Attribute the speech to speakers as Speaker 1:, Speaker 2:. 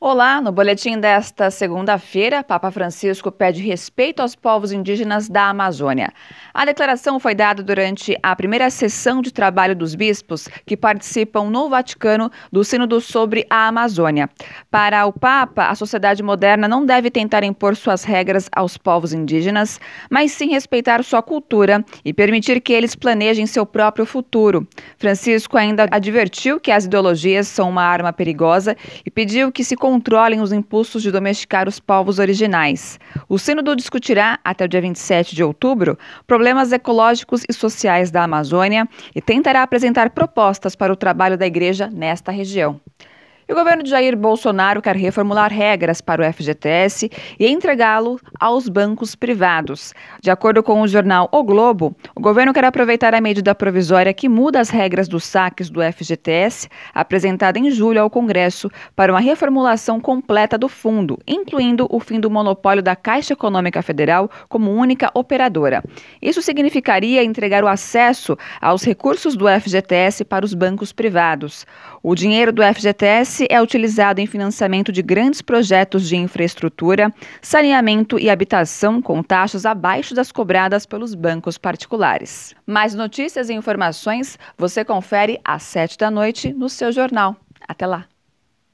Speaker 1: Olá, no boletim desta segunda-feira, Papa Francisco pede respeito aos povos indígenas da Amazônia. A declaração foi dada durante a primeira sessão de trabalho dos bispos que participam no Vaticano do Sínodo sobre a Amazônia. Para o Papa, a sociedade moderna não deve tentar impor suas regras aos povos indígenas, mas sim respeitar sua cultura e permitir que eles planejem seu próprio futuro. Francisco ainda advertiu que as ideologias são uma arma perigosa e pediu que se controlem os impulsos de domesticar os povos originais. O Sínodo discutirá, até o dia 27 de outubro, problemas ecológicos e sociais da Amazônia e tentará apresentar propostas para o trabalho da Igreja nesta região. O governo de Jair Bolsonaro quer reformular regras para o FGTS e entregá-lo aos bancos privados. De acordo com o jornal O Globo, o governo quer aproveitar a medida provisória que muda as regras dos saques do FGTS, apresentada em julho ao Congresso, para uma reformulação completa do fundo, incluindo o fim do monopólio da Caixa Econômica Federal como única operadora. Isso significaria entregar o acesso aos recursos do FGTS para os bancos privados. O dinheiro do FGTS é utilizado em financiamento de grandes projetos de infraestrutura, saneamento e habitação com taxas abaixo das cobradas pelos bancos particulares. Mais notícias e informações você confere às sete da noite no seu jornal. Até lá!